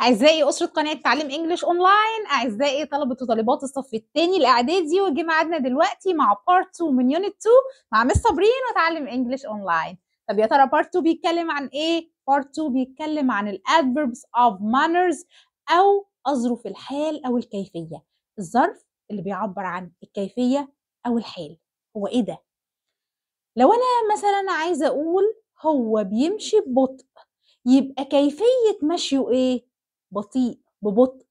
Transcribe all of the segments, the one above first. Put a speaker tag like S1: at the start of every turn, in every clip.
S1: أعزائي أسرة قناة تعليم English Online أعزائي طلبة وطالبات الصف الثاني الإعدادي وجه ميعادنا دلوقتي مع part 2 من unit 2 مع Miss صابرين وتعلم English Online طب يا ترى part 2 بيتكلم عن إيه؟ part 2 بيتكلم عن ال adverbs of manners أو أظرف الحال أو الكيفية الظرف اللي بيعبر عن الكيفية أو الحال هو إيه ده؟ لو أنا مثلا عايزة أقول هو بيمشي ببطء يبقى كيفية مشيه إيه؟ بطيء ببطء.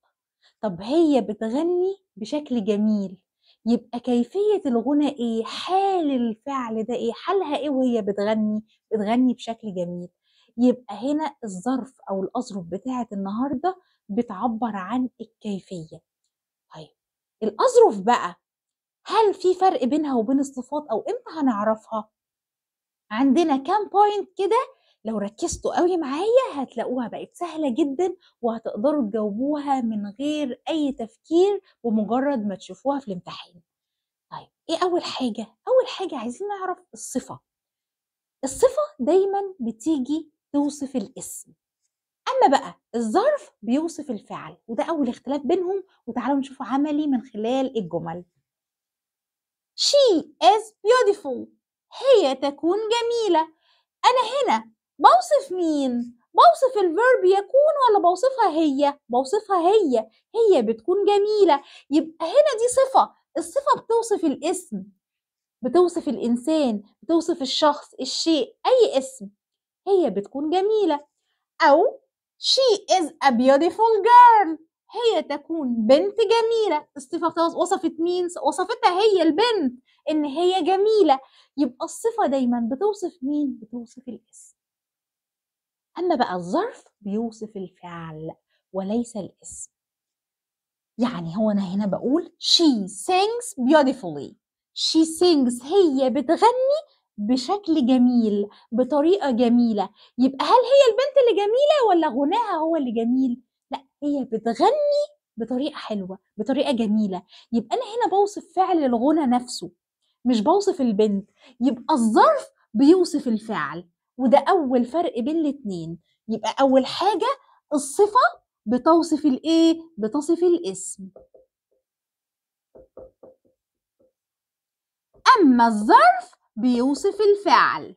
S1: طب هي بتغني بشكل جميل يبقى كيفية الغنى إيه؟ حال الفعل ده إيه؟ حالها إيه وهي بتغني؟ بتغني بشكل جميل. يبقى هنا الظرف أو الاظرف بتاعت النهاردة بتعبر عن الكيفية. طيب الاظرف بقى هل في فرق بينها وبين الصفات أو إمتى هنعرفها؟ عندنا كام بوينت كده لو ركزتوا قوي معايا هتلاقوها بقت سهلة جدا وهتقدروا تجاوبوها من غير أي تفكير بمجرد ما تشوفوها في الامتحان. طيب إيه أول حاجة؟ أول حاجة عايزين نعرف الصفة. الصفة دايما بتيجي توصف الاسم. أما بقى الظرف بيوصف الفعل وده أول اختلاف بينهم وتعالوا نشوفه عملي من خلال الجمل. She is beautiful. هي تكون جميلة. أنا هنا بوصف مين؟ بوصف الفيرب يكون ولا بوصفها هي؟ بوصفها هي. هي بتكون جميلة. يبقى هنا دي صفة. الصفة بتوصف الاسم بتوصف الإنسان بتوصف الشخص الشيء أي اسم. هي بتكون جميلة. أو she is a beautiful girl. هي تكون بنت جميلة. الصفة وصفت مين؟ وصفتها هي البنت إن هي جميلة. يبقى الصفة دايما بتوصف مين؟ بتوصف الاسم. أما بقى الظرف بيوصف الفعل وليس الاسم. يعني هو أنا هنا بقول she sings beautifully. she sings هي بتغني بشكل جميل بطريقة جميلة. يبقى هل هي البنت اللي جميلة ولا غناها هو اللي جميل؟ لا هي بتغني بطريقة حلوة بطريقة جميلة. يبقى أنا هنا بوصف فعل الغنى نفسه مش بوصف البنت. يبقى الظرف بيوصف الفعل. وده أول فرق بين الاتنين. يبقى أول حاجة الصفة بتوصف الإيه؟ بتصف الاسم أما الظرف بيوصف الفعل.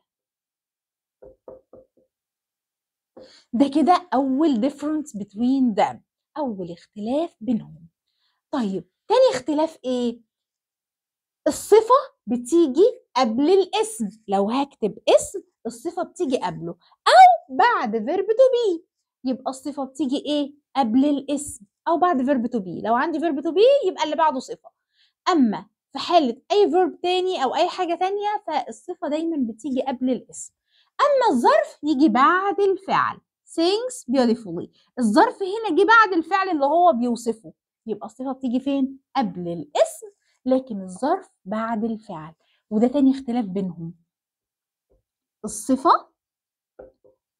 S1: ده كده أول difference between them. أول اختلاف بينهم. طيب تاني اختلاف إيه؟ الصفة بتيجي قبل الاسم. لو هكتب اسم الصفة بتيجي قبله أو بعد verb to be يبقى الصفة بتيجي إيه؟ قبل الاسم أو بعد verb to be لو عندي verb to be يبقى اللي بعده صفة. أما في حالة أي فيرب تاني أو أي حاجة تانية فالصفة دايما بتيجي قبل الاسم. أما الظرف يجي بعد الفعل. Sings beautifully. الظرف هنا جه بعد الفعل اللي هو بيوصفه. يبقى الصفة بتيجي فين؟ قبل الاسم لكن الظرف بعد الفعل. وده تاني اختلاف بينهم. الصفة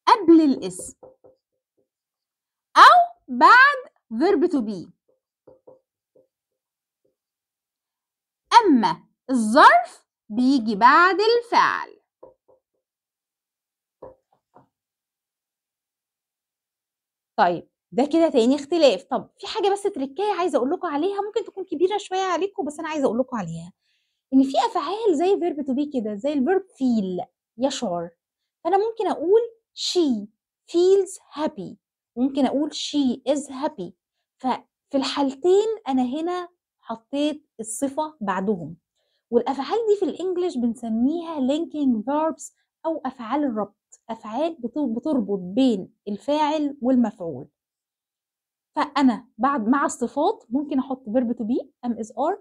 S1: قبل الاسم أو بعد verb to be. أما الظرف بيجي بعد الفعل. طيب ده كده تاني اختلاف. طب في حاجة بس تركاية عايزة أقول لكم عليها؟ ممكن تكون كبيرة شوية عليكم بس أنا عايزة أقول لكم عليها. إن في أفعال زي verb to be كده زي الفيرب feel يشعر فأنا ممكن أقول she feels happy. ممكن أقول she is happy. ففي الحالتين أنا هنا حطيت الصفة بعدهم. والأفعال دي في الإنجليش بنسميها linking verbs أو أفعال الربط. أفعال بتربط بين الفاعل والمفعول. فأنا بعد مع الصفات ممكن أحط verb to be am is are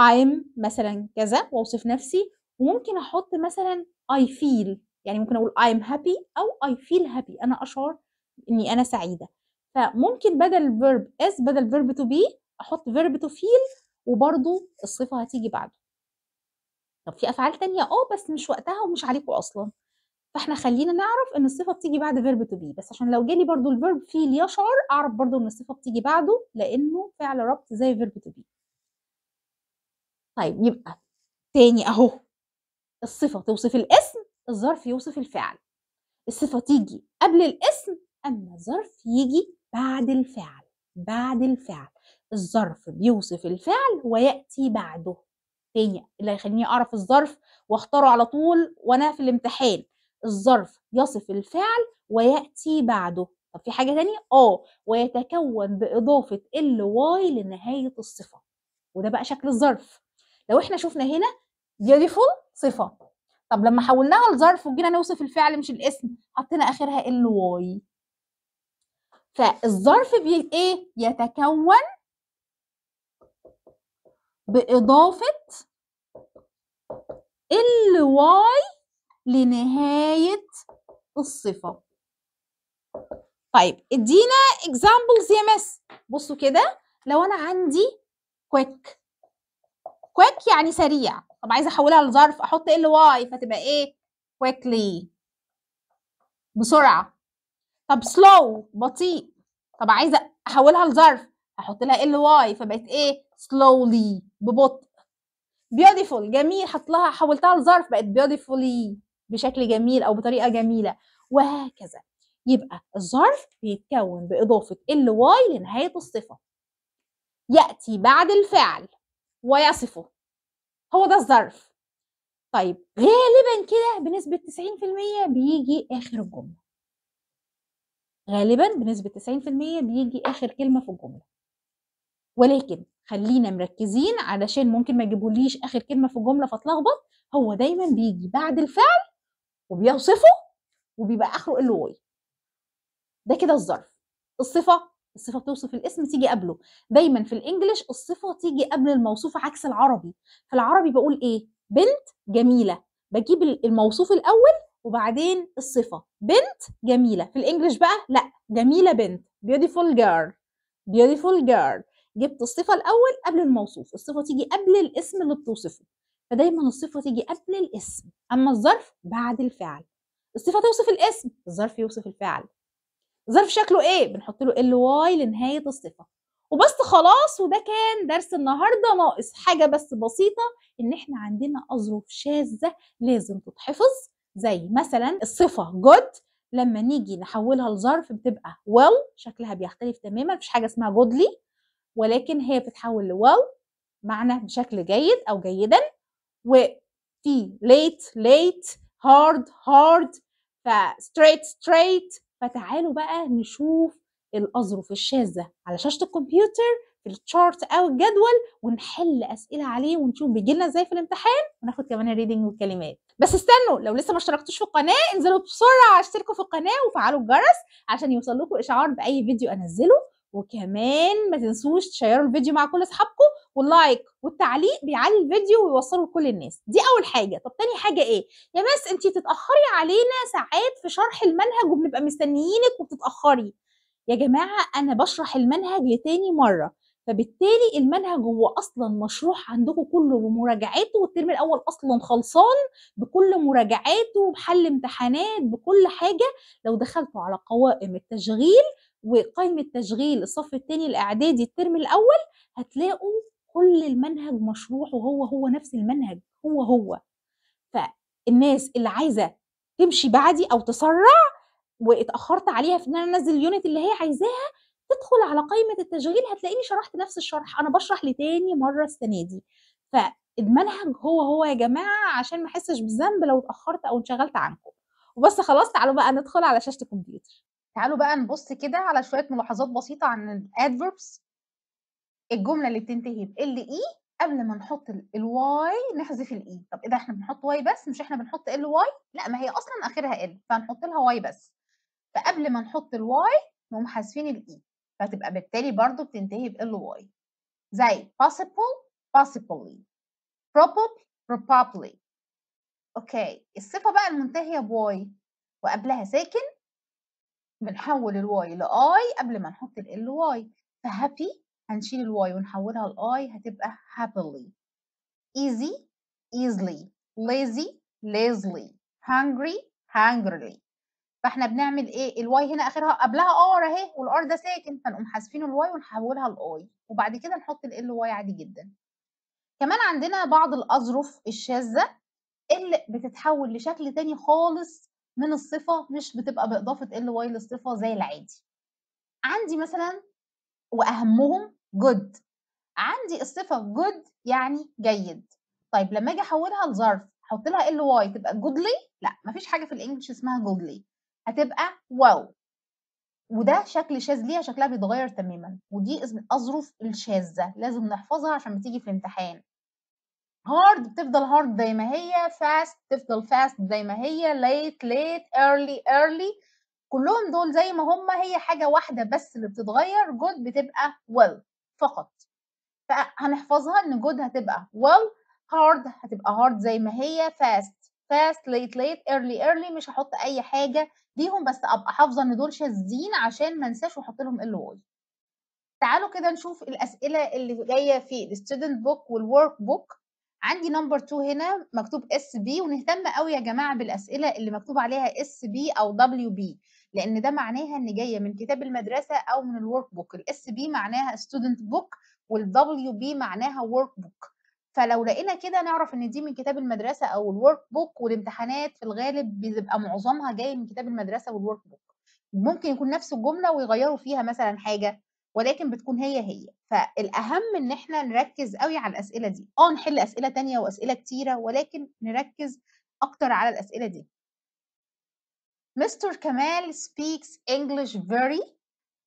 S1: I'm مثلا كذا وأوصف نفسي وممكن أحط مثلا I feel يعني ممكن أقول I'm happy أو I feel happy أنا أشعر إني أنا سعيدة. فممكن بدل verb is بدل verb to be أحط verb to feel وبرضو الصفة هتيجي بعده. طب في أفعال تانية؟ أه بس مش وقتها ومش عليكم أصلا. فإحنا خلينا نعرف إن الصفة بتيجي بعد verb to be بس عشان لو جالي برضو ال verb feel يشعر أعرف برضو إن الصفة بتيجي بعده لأنه فعل ربط زي verb to be طيب يبقى تاني أهو. الصفة توصف الاسم الظرف يوصف الفعل. الصفة تيجي قبل الاسم أما الظرف يجي بعد الفعل بعد الفعل. الظرف بيوصف الفعل ويأتي بعده. تاني اللي هيخليني أعرف الظرف واختاره على طول وأنا في الامتحان. الظرف يصف الفعل ويأتي بعده. طب في حاجة تانية؟ آه ويتكون بإضافة ال واي لنهاية الصفة. وده بقى شكل الظرف. لو إحنا شفنا هنا beautiful صفة. طب لما حولناها لظرف وجينا نوصف الفعل مش الاسم حطينا آخرها ly. فالظرف بي إيه؟ يتكون بإضافة ly لنهاية الصفة. طيب ادينا examples يا Miss بصوا كده لو أنا عندي quick quick يعني سريع. طب عايزة أحولها لظرف أحط ly فتبقى إيه؟ quickly بسرعة. طب slow بطيء. طب عايزة أحولها لظرف هحط لها ly فبقت إيه؟ slowly ببطء. beautiful جميل حط لها حولتها لظرف بقت beautifully بشكل جميل أو بطريقة جميلة. وهكذا. يبقى الظرف بيتكون بإضافة ال واي لنهاية الصفة. يأتي بعد الفعل. ويصفه. هو ده الظرف. طيب غالبا كده بنسبة 90% بيجي آخر الجملة. غالبا بنسبة 90% بيجي آخر كلمة في الجملة. ولكن خلينا مركزين علشان ممكن ما يجيبوليش آخر كلمة في الجملة فاتلخبط هو دايما بيجي بعد الفعل وبيوصفه وبيبقى آخره ال واي ده كده الظرف. الصفة الصفة بتوصف الاسم تيجي قبله. دايما في الإنجليش الصفة تيجي قبل الموصوف عكس العربي. في العربي بقول إيه؟ بنت جميلة. بجيب الموصوف الأول وبعدين الصفة. بنت جميلة. في الإنجليش بقى لأ جميلة بنت. Beautiful girl. Beautiful girl. جبت الصفة الأول قبل الموصوف. الصفة تيجي قبل الاسم اللي بتوصفه. فدايما الصفة تيجي قبل الاسم. أما الظرف بعد الفعل. الصفة توصف الاسم الظرف يوصف الفعل. ظرف شكله إيه؟ بنحط له ال واي لنهاية الصفة. وبس خلاص وده كان درس النهارده ناقص حاجة بس بسيطة إن إحنا عندنا اظرف شاذة لازم تتحفظ زي مثلا الصفة good لما نيجي نحولها لظرف بتبقى well شكلها بيختلف تماما مفيش حاجة اسمها godly ولكن هي بتتحول ل well معنى بشكل جيد أو جيدا وفي late late hard hard ف straight straight فتعالوا بقى نشوف الأظرف الشاذة على شاشة الكمبيوتر في ال chart أو الجدول ونحل أسئلة عليه ونشوف بيجي لنا إزاي في الامتحان وناخد كمان ال reading والكلمات. بس استنوا لو لسه ما اشتركتوش في القناة انزلوا بسرعة اشتركوا في القناة وفعلوا الجرس عشان يوصل لكم إشعار بأي فيديو أنزله. وكمان ما تنسوش تشيروا الفيديو مع كل أصحابكم واللايك والتعليق بيعلي الفيديو ويوصله لكل الناس. دي أول حاجة. طب تاني حاجة إيه؟ يا بس انت تتاخري علينا ساعات في شرح المنهج وبنبقى مستنيينك وبتتأخري. يا جماعة أنا بشرح المنهج لتاني مرة فبالتالي المنهج هو أصلا مشروح عندكم كله بمراجعاته والترم الأول أصلا خلصان بكل مراجعاته بحل امتحانات بكل حاجة. لو دخلتوا على قوائم التشغيل وقائمة تشغيل الصف الثاني الإعدادي الترم الأول هتلاقوا كل المنهج مشروح وهو هو نفس المنهج هو هو. فالناس اللي عايزة تمشي بعدي أو تسرع واتأخرت عليها في إن أنا أنزل ال unit اللي هي عايزاها تدخل على قائمة التشغيل هتلاقيني شرحت نفس الشرح أنا بشرح لتاني مرة السنة دي. فالمنهج هو هو يا جماعة عشان ما أحسش بالذنب لو اتأخرت أو انشغلت عنكم. وبس خلاص تعالوا بقى ندخل على شاشة الكمبيوتر. تعالوا بقى نبص كده على شوية ملاحظات بسيطة عن ال adverbs الجملة اللي بتنتهي ب le قبل ما نحط ال y نحذف ال e طب اذا إحنا بنحط y بس مش إحنا بنحط ly؟ لأ ما هي أصلا آخرها l فهنحط لها y بس. فقبل ما نحط ال y نقوم حذفين ال e فتبقى بالتالي برضو بتنتهي ب ly. زي possible possibly. probably probably. أوكي. الصفة بقى المنتهية ب y وقبلها ساكن بنحول ال y ل i قبل ما نحط ly. ف happy هنشيل ال y ونحولها ل i هتبقى happily. Easy easily. Lazy lazily. Hungry hungrily. فإحنا بنعمل إيه؟ ال y هنا آخرها قبلها r أهي وال r ده ساكن فنقوم حذفين ال y ونحولها ل i وبعد كده نحط ly عادي جدا. كمان عندنا بعض الاظرف الشاذة اللي بتتحول لشكل تاني خالص من الصفة مش بتبقى بإضافة ly للصفة زي العادي. عندي مثلا وأهمهم good. عندي الصفة good يعني جيد. طيب لما أجي أحولها لظرف أحط لها ly تبقى goodly لا مفيش حاجة في ال English اسمها goodly. هتبقى well وده شكل شاذ ليها شكلها بيتغير تماما. ودي الاظرف الشاذة لازم نحفظها عشان بتيجي في الامتحان. hard بتفضل hard زي ما هي fast تفضل fast زي ما هي late late early early. كلهم دول زي ما هم هي حاجة واحدة بس اللي بتتغير good بتبقى well. فقط. فهنحفظها إن good هتبقى well hard هتبقى hard زي ما هي fast fast late late early early مش هحط أي حاجة ليهم بس أبقى حافظة إن دول شاذين عشان ما انساش وأحط لهم ly تعالوا كده نشوف الأسئلة اللي جاية في ال student book وال workbook عندي number 2 هنا مكتوب SB ونهتم قوي يا جماعة بالأسئلة اللي مكتوب عليها اس بي أو دبليو بي لأن ده معناها إن جاية من كتاب المدرسة أو من ال workbook ال SB معناها student book وال WB معناها workbook فلو لقينا كده نعرف إن دي من كتاب المدرسة أو ال workbook والامتحانات في الغالب بيبقى معظمها جاي من كتاب المدرسة وال workbook ممكن يكون نفس الجملة ويغيروا فيها مثلا حاجة. ولكن بتكون هي هي. فالأهم إن إحنا نركز قوي على الأسئلة دي. آه نحل أسئلة تانية وأسئلة كتيرة ولكن نركز أكتر على الأسئلة دي. مستر كمال speaks English very.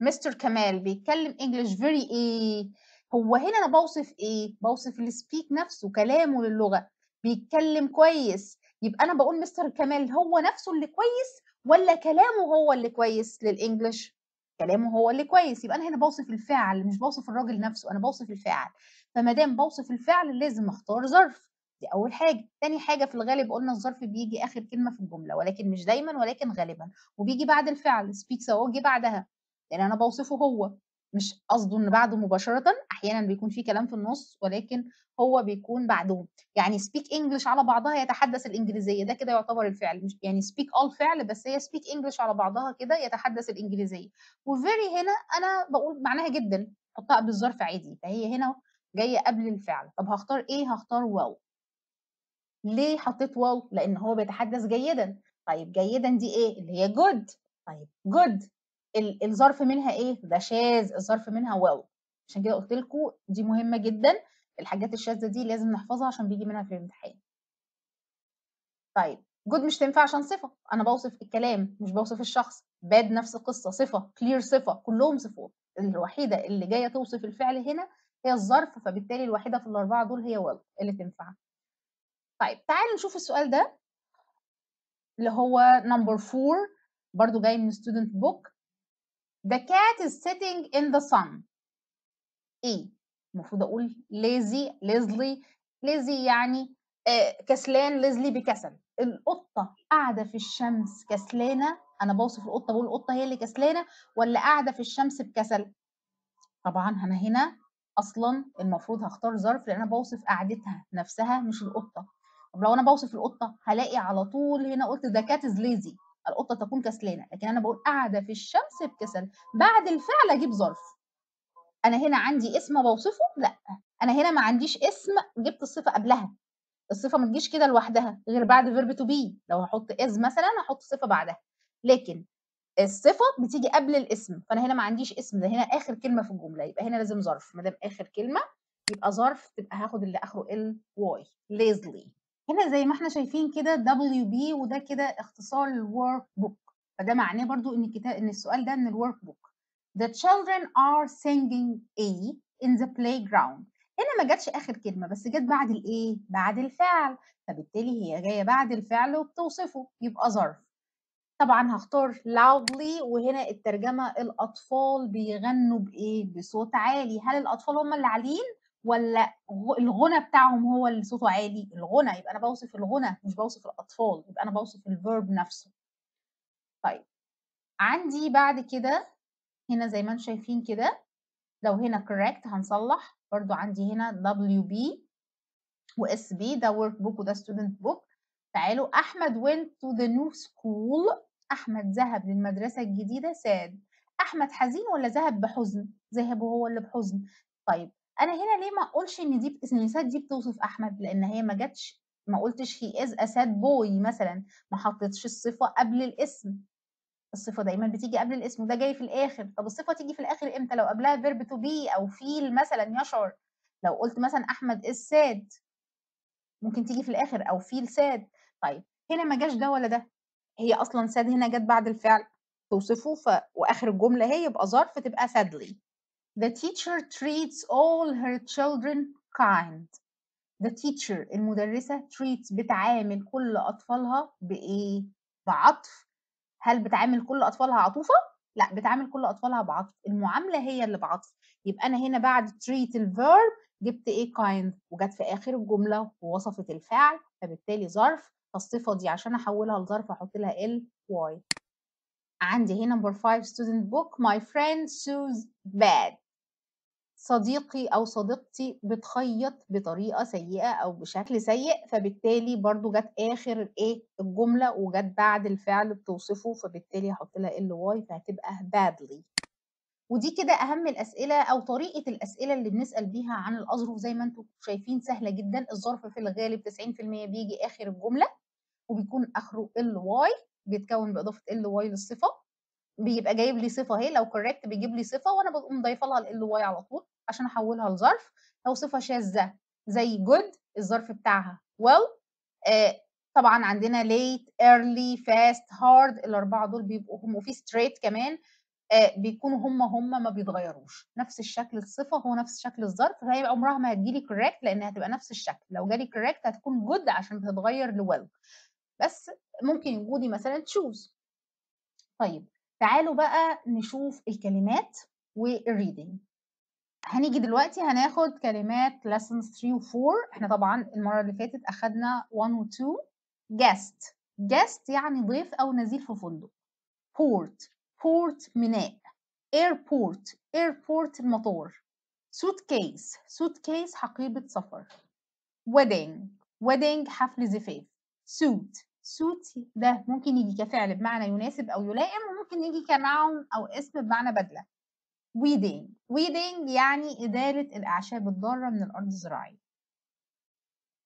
S1: مستر كمال بيتكلم English very إيه؟ هو هنا أنا بوصف إيه؟ بوصف السبيك نفسه كلامه للغة. بيتكلم كويس. يبقى أنا بقول مستر كمال هو نفسه اللي كويس ولا كلامه هو اللي كويس للإنجليش؟ كلامه هو اللي كويس يبقى أنا هنا بوصف الفعل مش بوصف الراجل نفسه أنا بوصف الفعل. فما دام بوصف الفعل لازم أختار ظرف دي أول حاجة. تاني حاجة في الغالب قلنا الظرف بيجي آخر كلمة في الجملة ولكن مش دايما ولكن غالبا. وبيجي بعد الفعل speaks أهو جه بعدها لأن أنا بوصفه هو. مش قصده إن بعده مباشرة أحيانا بيكون في كلام في النص ولكن هو بيكون بعدهم يعني speak English على بعضها يتحدث الإنجليزية ده كده يعتبر الفعل. يعني speak اول فعل بس هي speak English على بعضها كده يتحدث الإنجليزية. و very هنا أنا بقول معناها جدا حطها قبل الظرف عادي فهي هنا جاية قبل الفعل. طب هختار إيه هختار واو. ليه حطيت واو؟ لأن هو بيتحدث جيدا. طيب جيدا دي إيه اللي هي good طيب good الظرف منها إيه؟ ده شاذ الظرف منها واو. عشان كده قلت لكم دي مهمة جدا الحاجات الشاذة دي لازم نحفظها عشان بيجي منها في الامتحان. طيب good مش تنفع عشان صفة. أنا بوصف الكلام مش بوصف الشخص. bad نفس القصة صفة clear صفة كلهم صفات. الوحيدة اللي جاية توصف الفعل هنا هي الظرف فبالتالي الوحيدة في الأربعة دول هي well اللي تنفع. طيب تعالوا نشوف السؤال ده اللي هو number 4 برضو جاي من student book The cat is sitting in the sun. إيه؟ المفروض أقول lazy, lazily, lazy يعني آه كسلان lazily بكسل. القطة قاعدة في الشمس كسلانة، أنا بوصف القطة بقول القطة هي اللي كسلانة ولا قاعدة في الشمس بكسل؟ طبعًا أنا هنا أصلًا المفروض هختار ظرف لأن أنا بوصف قعدتها نفسها مش القطة. طب لو أنا بوصف القطة هلاقي على طول هنا قلت the cat is lazy. القطة تكون كسلانة لكن أنا بقول قاعدة في الشمس بكسل بعد الفعل أجيب ظرف. أنا هنا عندي اسم بوصفه؟ لأ. أنا هنا ما عنديش اسم جبت الصفة قبلها. الصفة ما تجيش كده لوحدها غير بعد verb to be لو هحط is مثلا هحط صفة بعدها. لكن الصفة بتيجي قبل الاسم. فأنا هنا ما عنديش اسم. ده هنا آخر كلمة في الجملة. يبقى هنا لازم ظرف. ما دام آخر كلمة يبقى ظرف تبقى هاخد اللي آخره ly. lazily هنا زي ما إحنا شايفين كده WB وده كده اختصار ال workbook فده معناه برضو إن الكتاب إن السؤال ده من ال workbook The children are singing إيه in the playground. هنا ما جاتش آخر كلمة بس جت بعد الايه بعد الفعل. فبالتالي هي جاية بعد الفعل وبتوصفه يبقى ظرف. طبعا هختار loudly وهنا الترجمة الأطفال بيغنوا بإيه؟ بصوت عالي. هل الأطفال هم اللي عاليين؟ ولا الغنى بتاعهم هو اللي صوته عالي؟ الغنى يبقى أنا بوصف الغنى مش بوصف الأطفال يبقى أنا بوصف الفيرب نفسه. طيب عندي بعد كده هنا زي ما أنتم شايفين كده لو هنا correct هنصلح. برضو عندي هنا WB و SB ده work book وده student book تعالوا أحمد went to the new school. أحمد ذهب للمدرسة الجديدة sad. أحمد حزين ولا ذهب بحزن؟ ذهب وهو اللي بحزن. طيب أنا هنا ليه ما أقولش إن دي إن sad دي بتوصف أحمد؟ لأن هي ما جاتش ما قلتش he is a sad boy مثلا ما حطيتش الصفة قبل الاسم. الصفة دايمًا بتيجي قبل الاسم وده جاي في الآخر، طب الصفة تيجي في الآخر إمتى؟ لو قبلها verb to be أو feel مثلًا يشعر، لو قُلت مثلًا أحمد is sad ممكن تيجي في الآخر أو feel sad. طيب هنا ما جاش ده ولا ده، هي أصلًا sad هنا جات بعد الفعل. توصفه ف وآخر الجملة أهي يبقى ظرف تبقى sadly. The teacher treats all her children kind. The teacher المدرسة treats بتعامل كل أطفالها بإيه؟ بعطف. هل بتعامل كل أطفالها عطوفة؟ لأ بتعامل كل أطفالها بعطف، المعاملة هي اللي بعطف، يبقى أنا هنا بعد treat الverb جبت إيه kind وجات في آخر الجملة ووصفت الفعل فبالتالي ظرف فالصفة دي عشان أحولها لظرف أحط لها ال y. عندي هنا number 5 student book my friend Sue's bad. صديقي أو صديقتي بتخيط بطريقة سيئة أو بشكل سيء فبالتالي برضو جت آخر الإيه الجملة وجت بعد الفعل بتوصفه فبالتالي هحط لها ال واي فهتبقى badly. ودي كده أهم الأسئلة أو طريقة الأسئلة اللي بنسأل بيها عن الأظرف زي ما أنتم شايفين سهلة جدا الظرف في الغالب 90% بيجي آخر الجملة وبيكون آخره ly بيتكون بإضافة ly للصفة بيبقى جايب لي صفة أهي لو correct بيجيب لي صفة وأنا بقوم ضايفة لها ly على طول. عشان أحولها لظرف لو صفة شاذة زي good الظرف بتاعها. well آه طبعا عندنا late early fast hard الأربعة دول بيبقوا هم وفي straight كمان آه بيكونوا هم هم ما بيتغيروش. نفس الشكل الصفة هو نفس شكل الظرف فهي عمرها ما هتجيلي correct لأن هتبقى نفس الشكل. لو جالي correct هتكون good عشان بتتغير ل well. بس ممكن وجودي مثلا choose. طيب تعالوا بقى نشوف الكلمات والريدنج هنيجي دلوقتي هناخد كلمات lessons 3 و 4 إحنا طبعا المرة اللي فاتت أخدنا 1 و 2 guest. guest يعني ضيف أو نزيل في فندق. port. port ميناء. airport. airport المطار. suitcase. suitcase حقيبة سفر. wedding. wedding حفل زفاف. suit. suit ده ممكن يجي كفعل بمعنى يناسب أو يلائم وممكن يجي كنعم أو اسم بمعنى بدلة. Weeding. Weeding يعني إزالة الأعشاب الضارة من الأرض الزراعية.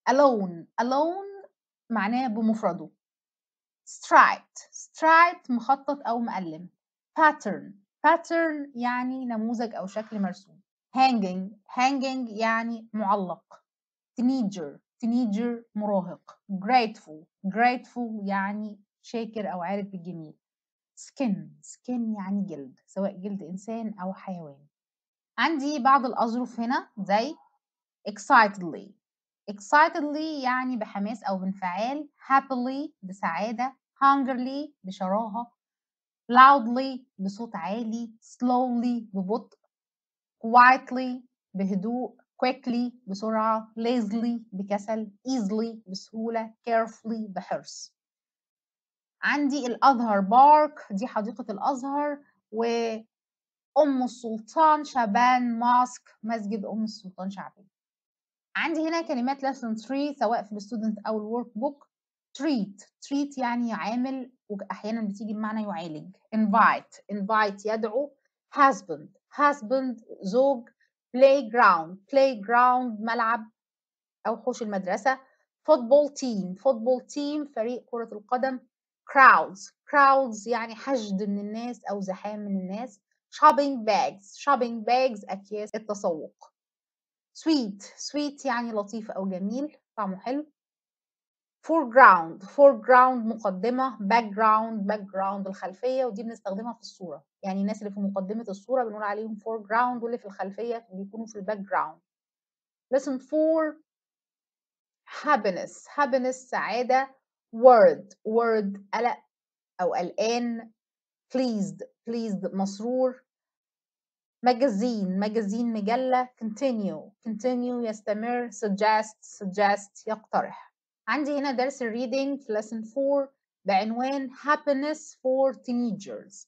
S1: Alone. Alone معناه بمفرده. Striped. Striped مخطط أو مقلم. Pattern. Pattern يعني نموذج أو شكل مرسوم. Hanging. Hanging يعني معلق. Teenager. Teenager مراهق. Grateful. Grateful يعني شاكر أو عارف بالجميل. Skin skin يعني جلد سواء جلد إنسان أو حيوان. عندي بعض الأظرف هنا زي excitedly excitedly يعني بحماس أو بانفعال happily بسعادة hungrily بشراهة loudly بصوت عالي slowly ببطء quietly بهدوء quickly بسرعة lazily بكسل easily بسهولة carefully بحرص. عندي الأزهر بارك دي حديقة الأزهر وأم السلطان شعبان ماسك مسجد أم السلطان شعبان. عندي هنا كلمات lesson 3 سواء في ال student أو ال work book treat treat يعني يعامل وأحيانا بتيجي بمعنى يعالج. invite invite يدعو. husband husband زوج. playground playground ملعب أو حوش المدرسة. football team football team فريق كرة القدم. Crowds. Crowds يعني حشد من الناس أو زحام من الناس. Shopping bags. Shopping bags أكياس التسوق. Sweet. Sweet يعني لطيف أو جميل. طعمه حلو. Foreground. Foreground مقدمة. Background. Background الخلفية. ودي بنستخدمها في الصورة. يعني الناس اللي في مقدمة الصورة بنقول عليهم foreground واللي في الخلفية بيكونوا في الباك lesson 4 happiness. Happiness سعادة. Word. Word قلق أو قلقان. Pleased. Pleased. مسرور. Magazine. Magazine مجلة. Continue. Continue يستمر. Suggest. Suggest. يقترح. عندي هنا درس الريدنج في lesson 4 بعنوان happiness for teenagers.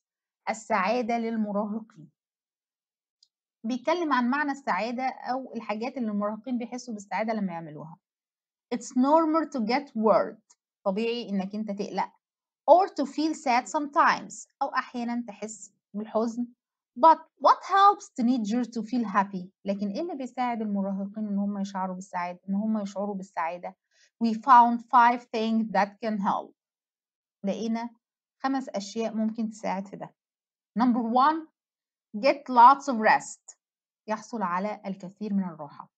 S1: السعادة للمراهقين. بيتكلم عن معنى السعادة أو الحاجات اللي المراهقين بيحسوا بالسعادة لما يعملوها. It's normal to get worried طبيعي إنك أنت تقلق or to feel sad sometimes أو أحيانا تحس بالحزن but what helps teenagers to feel happy لكن إيه اللي بيساعد المراهقين إن هم يشعروا بالسعادة؟ إن هم يشعروا بالسعادة؟ we found five things that can help. لقينا خمس أشياء ممكن تساعد في ده. Number one get lots of rest. يحصل على الكثير من الراحة.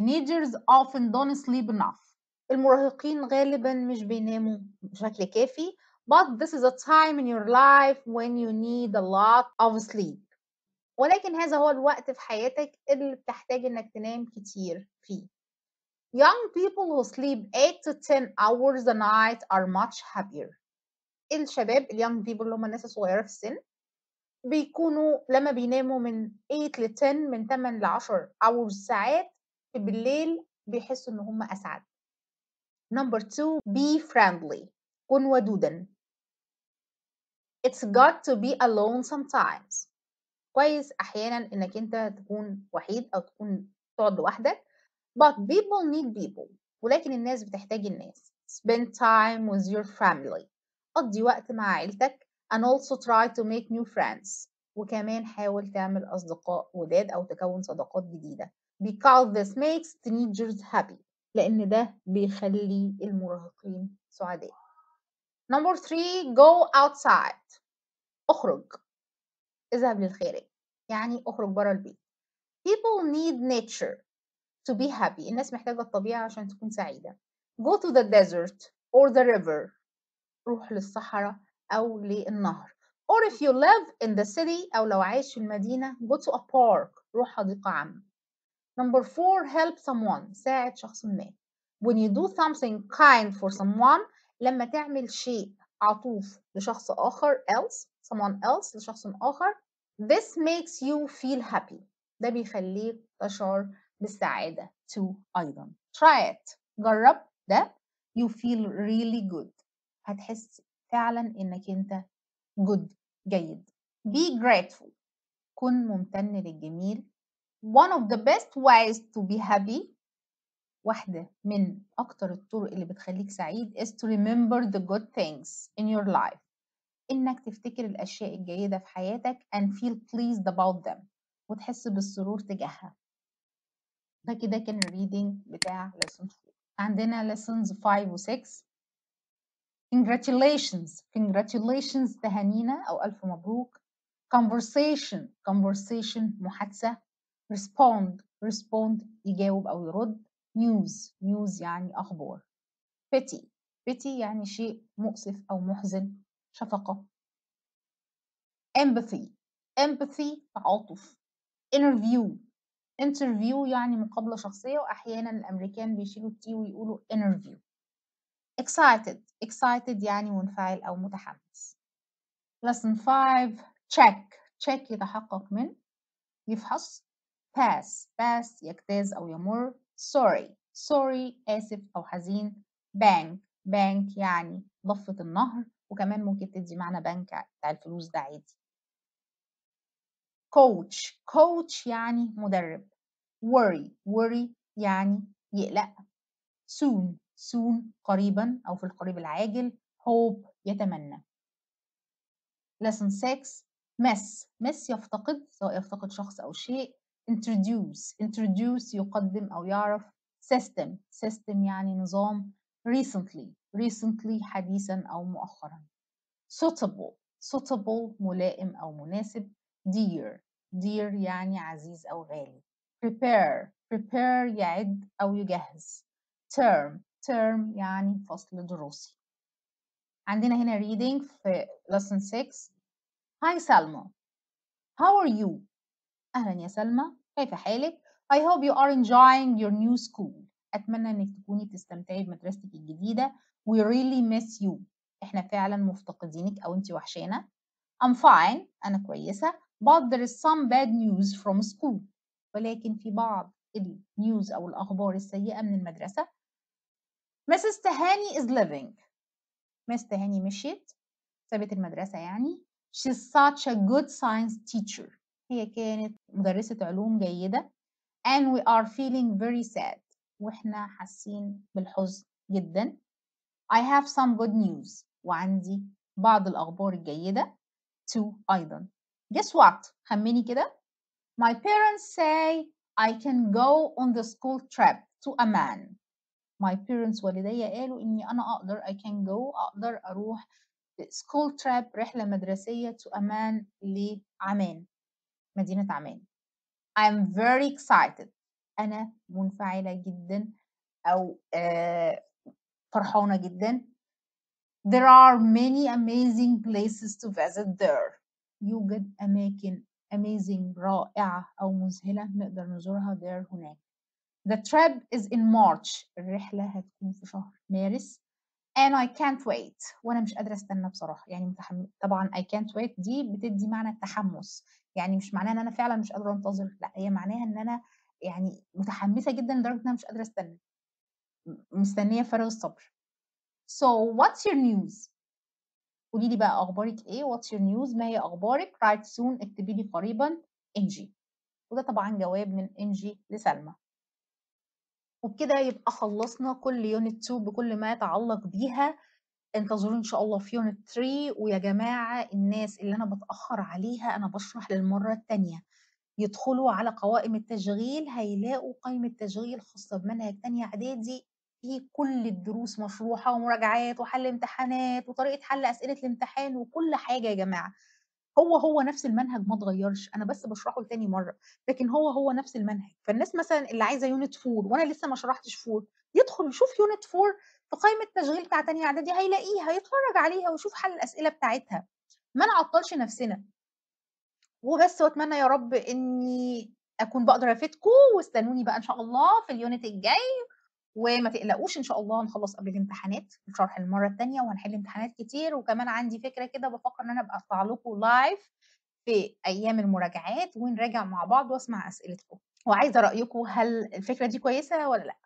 S1: Teenagers often don't sleep enough. المراهقين غالبا مش بيناموا بشكل كافي but this is a time in your life when you need a lot of sleep ولكن هذا هو الوقت في حياتك اللي بتحتاج إنك تنام كتير فيه Young people who sleep 8 to 10 hours a night are much happier. الشباب اليونج people اللي هم الناس الصغيرة في السن بيكونوا لما بيناموا من 8 ل 10 من 8 ل 10 hours ساعات بالليل بيحسوا إن هم أسعد. Number two, be friendly. كن ودودا. It's got to be alone sometimes. كويس احيانا انك انت تكون وحيد او تكون تقعد لوحدك but people need people ولكن الناس بتحتاج الناس spend time with your family قضي وقت مع عيلتك and also try to make new friends وكمان حاول تعمل أصدقاء جداد أو تكون صداقات جديدة because this makes teenagers happy لأن ده بيخلي المراهقين سعداء. Number three go outside. اخرج. اذهب للخارج. يعني اخرج بره البيت. People need nature to be happy. الناس محتاجة الطبيعة عشان تكون سعيدة. Go to the desert or the river. روح للصحراء أو للنهر. Or if you live in the city أو لو عايش في المدينة go to a park. روح حديقة عامة. Number four help someone ساعد شخص ما when you do something kind for someone لما تعمل شيء عطوف لشخص آخر else someone else لشخص آخر this makes you feel happy ده بيخليك تشعر بالسعادة too أيضا try it جرب ده you feel really good هتحس فعلا إنك أنت good جيد be grateful كن ممتن للجميل one of the best ways to be happy واحدة من أكتر الطرق اللي بتخليك سعيد is to remember the good things in your life إنك تفتكر الأشياء الجيدة في حياتك and feel pleased about them وتحس بالسرور تجاهها ده كده كان الريدنج بتاع lesson 4 عندنا lessons 5 و 6 congratulations congratulations تهانينا أو ألف مبروك conversation conversation محادثة Respond respond يجاوب أو يرد. news news يعني أخبار. pity pity يعني شيء مؤسف أو محزن شفقة. empathy empathy تعاطف. interview interview يعني مقابلة شخصية وأحيانا الأمريكان بيشيلوا التي ويقولوا interview. excited excited يعني منفعل أو متحمس. lesson 5 check check يتحقق من يفحص. Pass pass يجتاز أو يمر sorry sorry آسف أو حزين bank bank يعني ضفة النهر وكمان ممكن تدي معنى بنك بتاع الفلوس ده عادي. coach coach يعني مدرب. worry worry يعني يقلق. soon soon قريبا أو في القريب العاجل hope يتمنى. lesson 6 miss miss يفتقد سواء يفتقد شخص أو شيء. Introduce introduce يقدم أو يعرف system system يعني نظام recently recently حديثا أو مؤخرا suitable suitable ملائم أو مناسب dear dear يعني عزيز أو غالي prepare prepare يعد أو يجهز term term يعني فصل دراسي عندنا هنا reading في lesson 6 Hi Salma How are you? أهلا يا سلمى كيف حالك؟ I hope you are enjoying your new school. أتمنى إنك تكوني تستمتعي بمدرستك الجديدة. We really miss you. إحنا فعلا مفتقدينك أو أنت وحشانا. I'm fine. أنا كويسة. But there is some bad news from school. ولكن في بعض النيوز أو الأخبار السيئة من المدرسة. Mrs. تهاني is living. Miss تهاني مشيت. سابت المدرسة يعني. She's such a good science teacher. هي كانت مدرسة علوم جيدة and we are feeling very sad وإحنا حاسين بالحزن جدا I have some good news وعندي بعض الأخبار الجيدة too أيضا guess what خمني كده my parents say I can go on the school trip to Amman my parents والدي قالوا إني أنا أقدر I can go أقدر أروح school trip رحلة مدرسية to أمان لعمان مدينة عمان. I'm very excited. أنا منفعلة جدا أو آه فرحانة جدا. There are many amazing places to visit there. يوجد أماكن amazing رائعة أو مذهلة نقدر نزورها there هناك. The trip is in March. الرحلة هتكون في شهر مارس. And I can't wait. وأنا مش قادرة أستنى بصراحة. يعني متحم... طبعا I can't wait. دي بتدي معنى التحمس. يعني مش معناها إن أنا فعلا مش قادرة أنتظر. لأ هي معناها إن أنا يعني متحمسة جدا لدرجة إن أنا مش قادرة أستنى. مستنية فارغ الصبر. So what's your news؟ قولي لي بقى أخبارك إيه؟ What's your news؟ ما هي أخبارك؟ Write soon اكتبي لي قريبا. إنجي وده طبعا جواب من إنجي لسلمى. وبكده يبقى خلصنا كل unit 2 بكل ما يتعلق بيها. انتظروا إن شاء الله في unit 3 ويا جماعة الناس اللي أنا بتأخر عليها أنا بشرح للمرة الثانية يدخلوا على قوائم التشغيل هيلاقوا قائمة تشغيل خاصة بمنهج تانية إعدادي. فيه كل الدروس مشروحة ومراجعات وحل امتحانات وطريقة حل أسئلة الامتحان وكل حاجة يا جماعة. هو هو نفس المنهج ما اتغيرش أنا بس بشرحه لتاني مرة لكن هو هو نفس المنهج. فالناس مثلا اللي عايزة unit 4 وأنا لسه ما شرحتش 4 يدخل يشوف unit 4 في قائمة التشغيل بتاع تانية إعدادي هيلاقيها يتفرج عليها ويشوف حل الأسئلة بتاعتها. ما نعطلش نفسنا. وبس وأتمنى يا رب إني أكون بقدر افيدكم واستنوني بقى إن شاء الله في ال unit الجاي وما تقلقوش إن شاء الله هنخلص قبل الامتحانات شرح المرة الثانية وهنحل امتحانات كتير. وكمان عندي فكرة كده بفكر إن أنا أبقى أطلع لكم live في أيام المراجعات ونراجع مع بعض وأسمع أسئلتكم. وعايزة رأيكم هل الفكرة دي كويسة ولا لأ؟